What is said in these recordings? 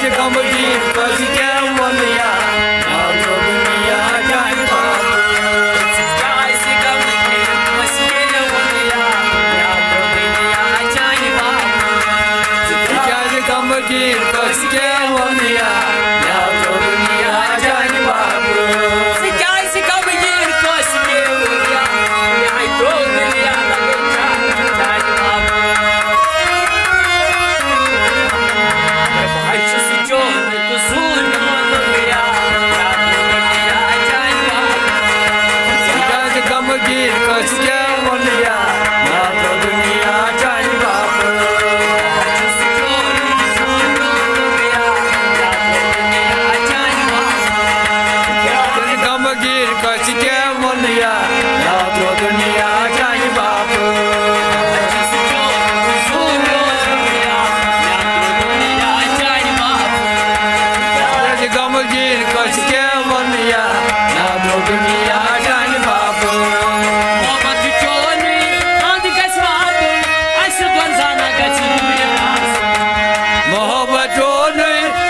Thank you, Gamba.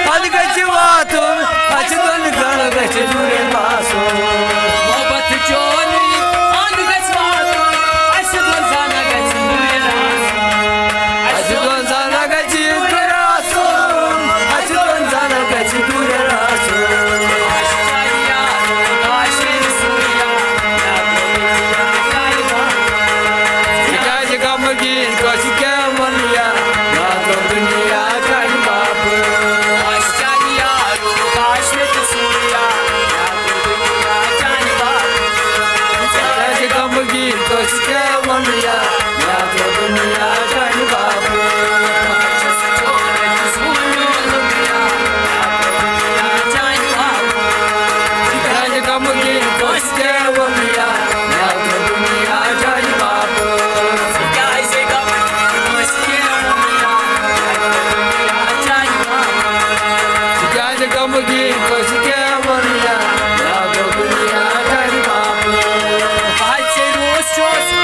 Hadi kaçı vatun, açıdan kara kaçı duran. choice.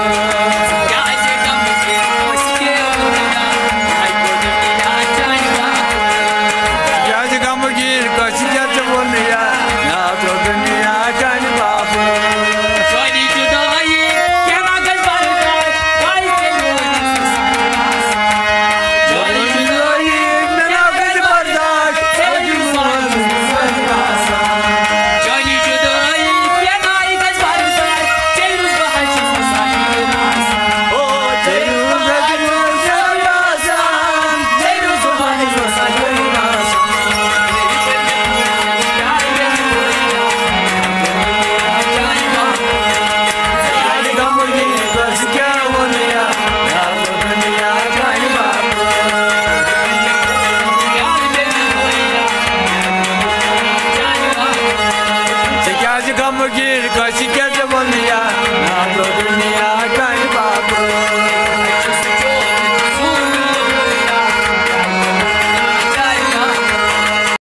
Bye. Bakir, gets.